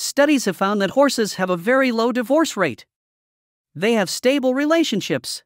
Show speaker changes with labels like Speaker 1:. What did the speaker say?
Speaker 1: Studies have found that horses have a very low divorce rate. They have stable relationships.